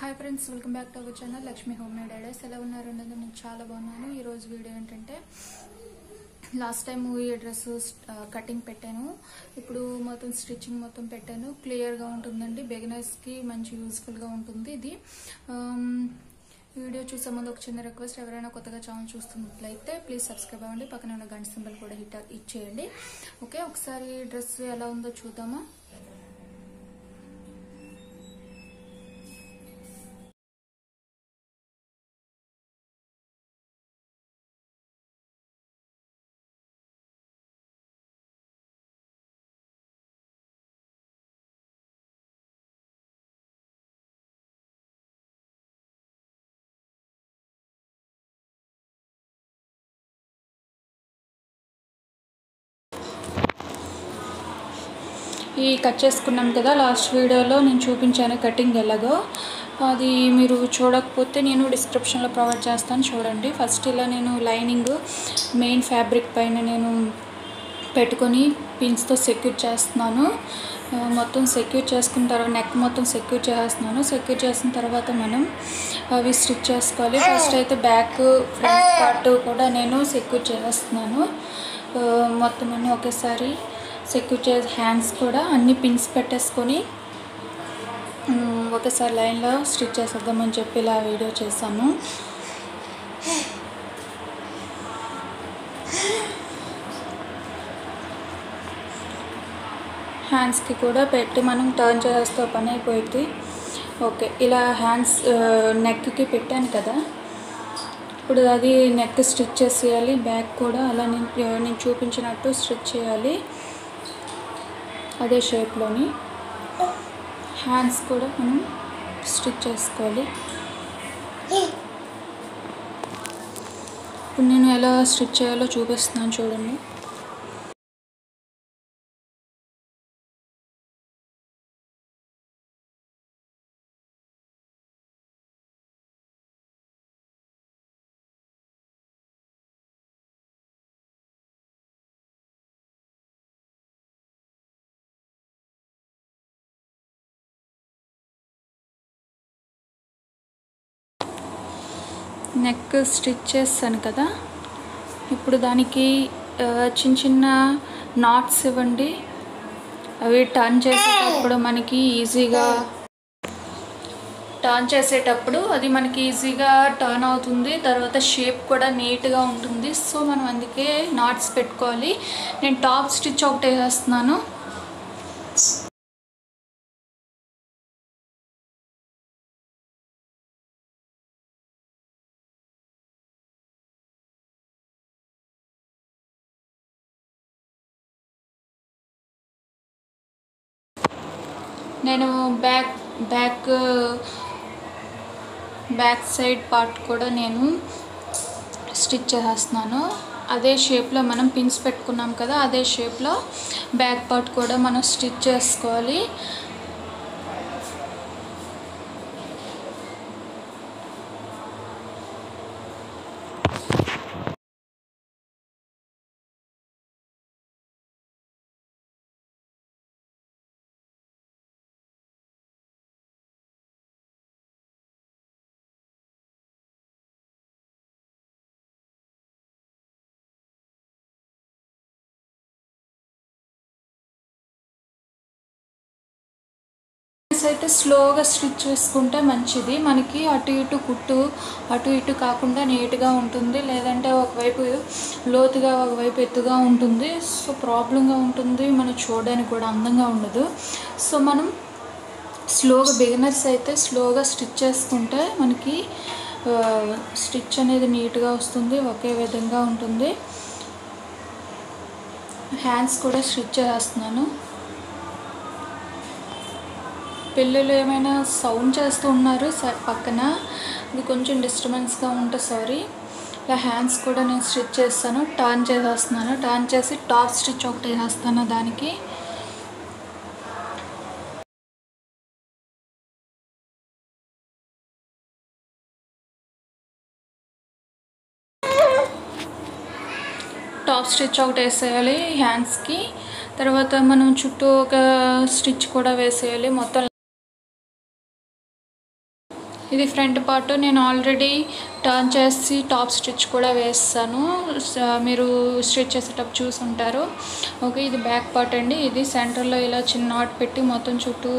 Hi friends welcome back to our channel Lakshmi home made ideas ఎలా ఉన్నారు? అనేది నేను చాలా బాగున్నాను. ఈరోజు వీడియో ఏంటంటే లాస్ట్ టైం ఈ డ్రెస్ కటింగ్ పెట్టాను. ఇప్పుడు మొత్తం స్టిచ్చింగ్ మొత్తం పెట్టాను. క్లియర్గా ఉంటుందండి. బిగినర్స్కి మంచి యూస్ఫుల్గా ఉంటుంది ఇది. Um, వీడియో చూసే ముందు ఒక చిన్న రిక్వెస్ట్ ఎవరైనా కొత్తగా ఛానల్ చూస్తున్నట్లయితే ప్లీజ్ సబ్స్క్రైబ్ అవ్వండి. పక్కన ఉన్న గంట సింబల్ కూడా హిట్ ఇచ్చేయండి ఓకే ఒకసారి డ్రెస్ ఎలా ఉందో చూద్దామా? ఈ కట్ చేసుకున్నాం కదా లాస్ట్ వీడియోలో నేను చూపించాను కటింగ్ ఎలాగో. అది మీరు చూడకపోతే నేను డిస్క్రిప్షన్లో ప్రొవైడ్ చేస్తాను చూడండి. ఫస్ట్ ఇలా నేను లైనింగ్ మెయిన్ ఫ్యాబ్రిక్ పైన నేను పెట్టుకొని పిన్స్తో సెక్యూర్ చేస్తున్నాను. మొత్తం సెక్యూర్ చేసుకున్న తర్వాత నెక్ మొత్తం సెక్యూర్ చేస్తున్నాను. సెక్యూర్ చేసిన తర్వాత మనం అవి స్టిచ్ చేసుకోవాలి. ఫస్ట్ అయితే బ్యాక్ ఫ్రంట్ పార్ట్ కూడా నేను సెక్యూర్ చేస్తున్నాను. మొత్తం అన్నీ ఒకేసారి సెక్యూర్ చేసి హ్యాండ్స్ కూడా అన్ని పిన్స్ పెట్టేసుకొని ఒకసారి లైన్లో స్టిచ్ చేసేద్దామని చెప్పి ఇలా వీడియో చేశాను. హ్యాండ్స్కి కూడా పెట్టి మనం టర్న్ చేసేస్తే పని అయిపోయింది ఓకే ఇలా హ్యాండ్స్ నెక్కి పెట్టాను కదా. ఇప్పుడు అది నెక్ స్టిచ్ చేసేయాలి బ్యాక్ కూడా అలా నేను నేను చూపించినట్టు స్టిచ్ చేయాలి. అదే షేప్లోని హ్యాండ్స్ కూడా మనం స్టిచ్ చేసుకోవాలి. ఇప్పుడు నేను ఎలా స్టిచ్ చేయాలో చూపిస్తున్నాను చూడండి. నెక్ స్టిచ్ చేస్తాను కదా? ఇప్పుడు దానికి చిన్న చిన్న నాట్స్ ఇవ్వండి. అవి టర్న్ చేసేటప్పుడు మనకి ఈజీగా టర్న్ చేసేటప్పుడు అది మనకి ఈజీగా టర్న్ అవుతుంది. తర్వాత షేప్ కూడా నీట్గా ఉంటుంది. సో మనం అందుకే నాట్స్ పెట్టుకోవాలి. నేను టాప్ స్టిచ్ ఒకటే వేస్తున్నాను. నేను back back back side part కూడా నేను స్టిచ్ చేస్తున్నాను అదే షేప్లో మనం పిన్స్ పెట్టుకున్నాం కదా అదే షేప్లో బ్యాక్ పార్ట్ కూడా మనం స్టిచ్ చేసుకోవాలి. అయితే స్లోగా స్టిచ్ చేసుకుంటే మంచిది. మనకి అటు ఇటు కుట్టు అటు ఇటు కాకుండా నీట్గా ఉంటుంది. లేదంటే ఒకవైపు లోతుగా ఒకవైపు ఎత్తుగా ఉంటుంది. సో ప్రాబ్లంగా ఉంటుంది. మనం చూడడానికి కూడా అందంగా ఉండదు. సో మనం స్లోగా బిగినర్స్ అయితే స్లోగా స్టిచ్ చేసుకుంటే మనకి స్టిచ్ అనేది నీట్గా వస్తుంది. ఒకే విధంగా ఉంటుంది. హ్యాండ్స్ కూడా స్టిచ్ చేస్తున్నాను. పిల్లలు ఏమైనా సౌండ్ చేస్తూ ఉన్నారు పక్కన. ఇది కొంచెం డిస్టర్బెన్స్గా ఉంటే సారీ ఇలా హ్యాండ్స్ కూడా నేను స్టిచ్ చేస్తాను. టర్న్ చేసేస్తున్నాను. టర్న్ చేసి టాప్ స్టిచ్ ఒకటి వేస్తాను దానికి. టాప్ స్టిచ్ ఒకటి వేసేయాలి హ్యాండ్స్కి తర్వాత మనం చుట్టూ ఒక స్టిచ్ కూడా వేసేయాలి. మొత్తం ఇది ఫ్రంట్ పార్ట్. నేను ఆల్రెడీ టర్న్ చేసి టాప్ స్టిచ్ కూడా వేస్తాను. మీరు స్టిచ్ చేసేటప్పుడు చూసి ఉంటారు ఓకే ఇది బ్యాక్ పార్ట్ అండి. ఇది సెంటర్లో ఇలా చిన్న నాట్ పెట్టి మొత్తం చుట్టూ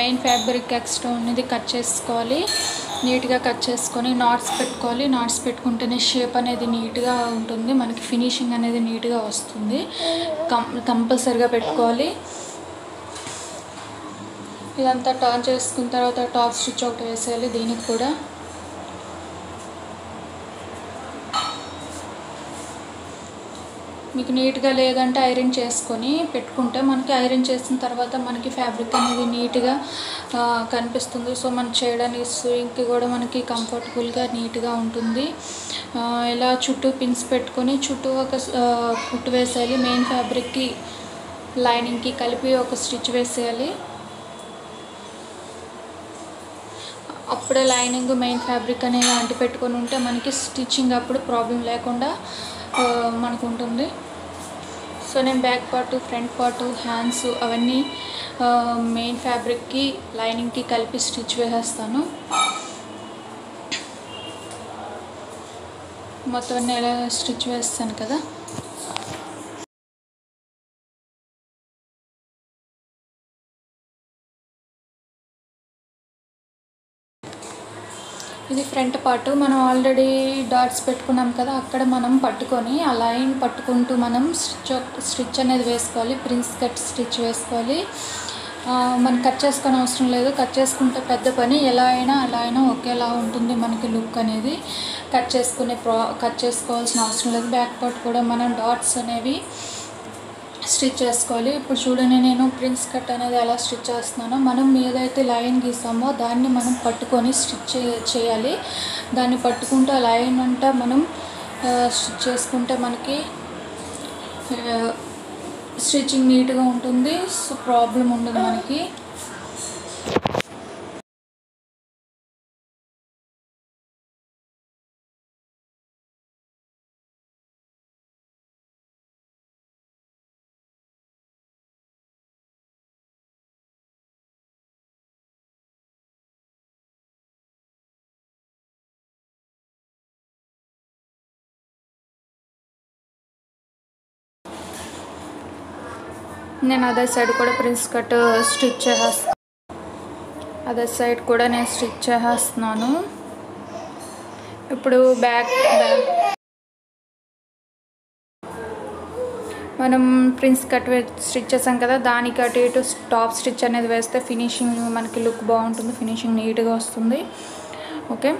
మెయిన్ ఫ్యాబ్రిక్ ఎక్స్ట్రా ఉన్నది కట్ చేసుకోవాలి. నీట్గా కట్ చేసుకొని నాట్స్ పెట్టుకోవాలి. నాట్స్ పెట్టుకుంటేనే షేప్ అనేది నీట్గా ఉంటుంది. మనకి ఫినిషింగ్ అనేది నీట్గా వస్తుంది. కం కంపల్సరిగా పెట్టుకోవాలి. ఇదంతా టర్న్ చేసుకున్న తర్వాత టాప్ స్టిచ్ ఒకటి వేసేయాలి దీనికి కూడా. మీకు నీట్గా లేదంటే ఐరన్ చేసుకొని పెట్టుకుంటే మనకి ఐరన్ చేసిన తర్వాత మనకి ఫ్యాబ్రిక్ అనేది నీట్గా కనిపిస్తుంది. సో మనం చేయడానికి స్వింగ్కి కూడా మనకి కంఫర్టబుల్గా నీట్గా ఉంటుంది. ఇలా చుట్టూ పిన్స్ పెట్టుకొని చుట్టూ ఒక కుట్టు వేసేయాలి. మెయిన్ ఫ్యాబ్రిక్కి లైనింగ్కి కలిపి ఒక స్టిచ్ వేసేయాలి. అప్పుడే లైనింగ్ మెయిన్ ఫ్యాబ్రిక్ అనేది అంటి పెట్టుకొని ఉంటే మనకి స్టిచ్చింగ్ అప్పుడు ప్రాబ్లం లేకుండా మనకు ఉంటుంది. సో నేను back part front part hands అవన్నీ మెయిన్ ఫ్యాబ్రిక్కి లైనింగ్కి కలిపి స్టిచ్ వేసేస్తాను. మొత్తం అన్నీ ఎలా స్టిచ్ వేస్తాను కదా. ఫ్రంట్ పార్ట్ మనం ఆల్రెడీ డాట్స్ పెట్టుకున్నాం కదా అక్కడ మనం పట్టుకొని ఆ లైన్ పట్టుకుంటూ మనం స్టిచ్ స్టిచ్ అనేది వేసుకోవాలి ప్రిన్స్ కట్ స్టిచ్ వేసుకోవాలి. మనం కట్ చేసుకొని అవసరం లేదు. కట్ చేసుకుంటే పెద్ద పని. ఎలా అయినా అలా అయినా ఒకేలా ఉంటుంది మనకి లుక్ అనేది. కట్ చేసుకునే ప్రా కట్ చేసుకోవాల్సిన అవసరం లేదు. బ్యాక్ పార్ట్ కూడా మనం డాట్స్ అనేవి స్టిచ్ చేసుకోవాలి. ఇప్పుడు చూడండి నేను ప్రిన్స్ కట్ అనేది ఎలా స్టిచ్ చేస్తున్నానో మనం ఏదైతే లైన్ గీసామో దాన్ని మనం పట్టుకొని స్టిచ్ చేయాలి. దాన్ని పట్టుకుంటే లైన్ అంతా మనం స్టిచ్ చేసుకుంటే మనకి స్టిచ్చింగ్ నీట్గా ఉంటుంది. సో ప్రాబ్లం ఉండదు మనకి. నేను అదే సైడ్ కూడా ప్రిన్స్ కట్ స్టిచ్ చేస్తాను అదే సైడ్ కూడా నేను స్టిచ్ చేసేస్తున్నాను. ఇప్పుడు బ్యాక్ బ్యాక్ మనం ప్రిన్స్ కట్ స్టిచ్ చేసాం కదా దానికి అటు ఇటు టాప్ స్టిచ్ అనేది వేస్తే ఫినిషింగ్ మనకి లుక్ బాగుంటుంది ఫినిషింగ్ నీట్గా వస్తుంది. Okay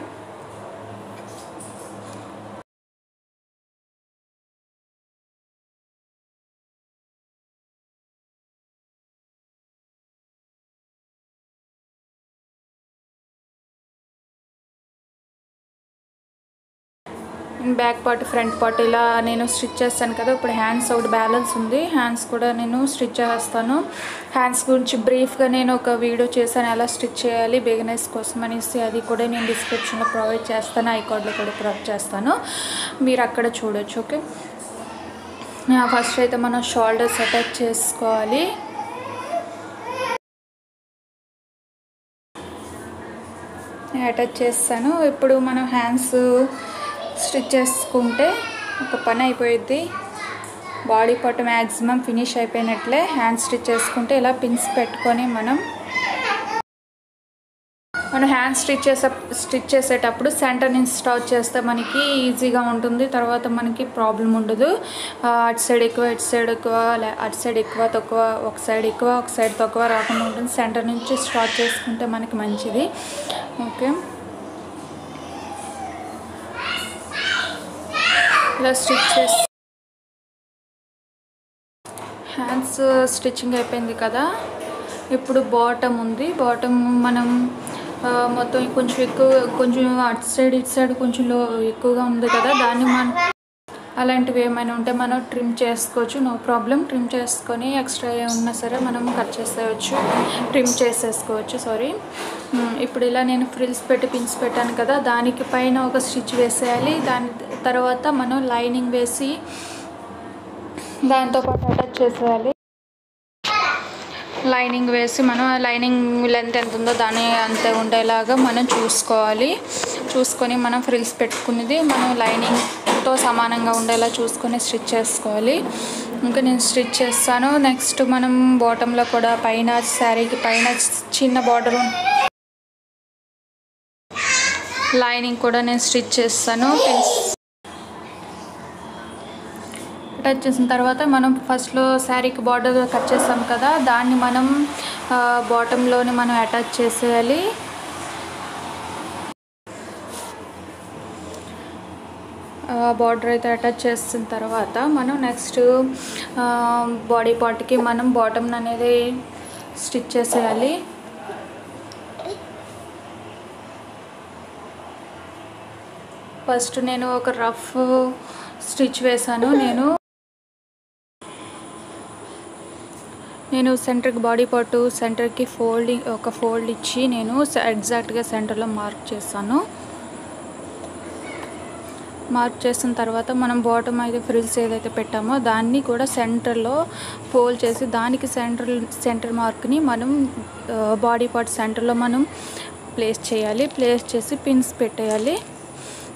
back part front part ఇలా నేను స్టిచ్ చేస్తాను కదా. ఇప్పుడు హ్యాండ్స్ ఒకటి బ్యాలెన్స్ ఉంది. హ్యాండ్స్ కూడా నేను స్టిచ్ చేస్తాను. హ్యాండ్స్ గురించి బ్రీఫ్గా నేను ఒక వీడియో చేశాను. ఎలా స్టిచ్ చేయాలి బిగినర్స్ కోసం అనేసి అది కూడా నేను డిస్క్రిప్షన్లో ప్రొవైడ్ చేస్తాను. ఐకార్డ్లో కూడా ప్రొవైడ్ చేస్తాను. మీరు అక్కడ చూడొచ్చు ఓకే? ఫస్ట్ అయితే మనం షోల్డర్స్ అటాచ్ చేసుకోవాలి. అటాచ్ చేస్తాను. ఇప్పుడు మనం హ్యాండ్స్ స్టిచ్ చేసుకుంటే ఒక పని అయిపోయిద్ది. బాడీ పార్ట్ మ్యాక్సిమం ఫినిష్ అయిపోయినట్లే హ్యాండ్ స్టిచ్ చేసుకుంటే ఇలా పిన్స్ పెట్టుకొని మనం మనం హ్యాండ్ స్టిచ్ చేసే స్టిచ్ చేసేటప్పుడు సెంటర్ నుంచి స్టార్ట్ చేస్తే మనకి ఈజీగా ఉంటుంది. తర్వాత మనకి ప్రాబ్లం ఉండదు. అటు సైడ్ ఎక్కువ ఇటు సైడ్ ఎక్కువ అటు సైడ్ ఎక్కువ తక్కువ ఒక సైడ్ ఎక్కువ ఒక సైడ్ తక్కువ రాకుండా ఉంటుంది. సెంటర్ నుంచి స్టార్ట్ చేసుకుంటే మనకి మంచిది. ఓకే. ఇలా స్టిచ్ చేసి హ్యాండ్స్ స్టిచ్చింగ్ అయిపోయింది కదా. ఇప్పుడు బాటమ్ ఉంది. బాటమ్ మనం మొత్తం కొంచెం ఎక్కువ కొంచెం అటు సైడ్ ఇటు సైడ్ కొంచెం లో ఎక్కువగా ఉంది కదా. దాన్ని మనం అలాంటివి ఏమైనా ఉంటే మనం ట్రిమ్ చేసుకోవచ్చు. No problem. ట్రిమ్ చేసుకొని ఎక్స్ట్రా ఉన్నా సరే మనం కట్ చేసేయచ్చు. ట్రిమ్ చేసేసుకోవచ్చు. సారీ. ఇప్పుడు ఇలా నేను ఫ్రిల్స్ పెట్టి పిన్స్ పెట్టాను కదా. దానికి పైన ఒక స్టిచ్ వేసేయాలి. దాని తర్వాత మనం లైనింగ్ వేసి దాంతో పాటు అటాచ్ చేసేయాలి. లైనింగ్ వేసి మనం లైనింగ్ లెంత్ ఎంత ఉందో దాని అంతే ఉండేలాగా మనం చూసుకోవాలి. చూసుకొని మనం ఫ్రిల్స్ పెట్టుకునేది మనం లైనింగ్తో సమానంగా ఉండేలా చూసుకొని స్టిచ్ చేసుకోవాలి. ఇంకా నేను స్టిచ్ చేస్తాను. నెక్స్ట్ మనం బాటంలో కూడా పైన శారీకి పైన చిన్న బార్డర్ లైనింగ్ కూడా నేను స్టిచ్ చేస్తాను. అటాచ్ చేసిన తర్వాత మనం ఫస్ట్లో శారీకి బార్డర్ కట్ చేస్తాం కదా దాన్ని మనం బాటంలోని మనం అటాచ్ చేసేయాలి. బార్డర్ అయితే అటాచ్ చేసిన తర్వాత మనం నెక్స్ట్ బాడీ పార్ట్కి మనం బాటమ్ అనేది స్టిచ్ చేసేయాలి. ఫస్ట్ నేను ఒక రఫ్ స్టిచ్ వేసాను నేను నేను సెంటర్కి బాడీ పార్ట్ సెంటర్కి ఫోల్డింగ్ ఒక ఫోల్డ్ ఇచ్చి నేను ఎగ్జాక్ట్గా సెంటర్లో మార్క్ చేస్తాను మార్క్ చేసిన తర్వాత మనం బాటమ్ అయితే ఫ్రిల్స్ ఏదైతే పెట్టామో దాన్ని కూడా సెంటర్లో ఫోల్డ్ చేసి దానికి సెంటర్ సెంటర్ మార్క్ని మనం బాడీ పార్ట్ సెంటర్లో మనం ప్లేస్ చేయాలి. ప్లేస్ చేసి పిన్స్ పెట్టేయాలి.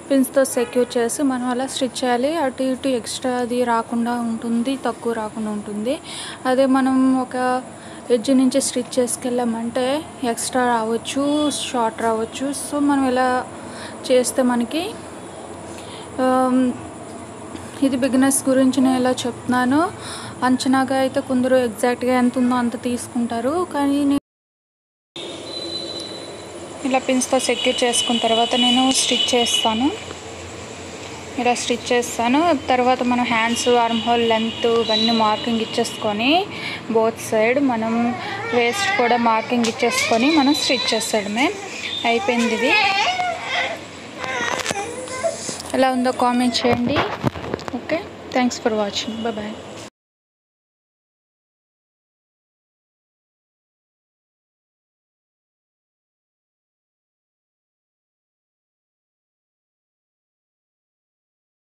పిన్స్తో సెక్యూర్ చేసి మనం అలా స్టిచ్ చేయాలి. అటు ఇటు ఎక్స్ట్రా అది రాకుండా ఉంటుంది తక్కువ రాకుండా ఉంటుంది. అదే మనం ఒక ఎడ్జ్ నుంచి స్టిచ్ చేసుకెళ్ళామంటే ఎక్స్ట్రా రావచ్చు షార్ట్ రావచ్చు. సో మనం ఇలా చేస్తే మనకి ఇది బిగినర్స్ గురించి నేను ఇలా చెప్తున్నాను అంచనాగా అయితే కొందరు ఎగ్జాక్ట్గా ఎంత ఉందో అంత తీసుకుంటారు. కానీ ఇలా పిన్స్తో సెక్యూర్ చేసుకున్న తర్వాత నేను స్టిచ్ చేస్తాను. ఇలా స్టిచ్ చేస్తాను. తర్వాత మనం హ్యాండ్స్ ఆర్మ్ హోల్ లెంత్ ఇవన్నీ మార్కింగ్ ఇచ్చేసుకొని బోత్ సైడ్ మనం వేస్ట్ కూడా మార్కింగ్ ఇచ్చేసుకొని మనం స్టిచ్ చేస్తాడమే అయిపోయింది ఇది. ఎలా ఉందో కామెంట్ చేయండి. Okay? Thanks for watching. Bye.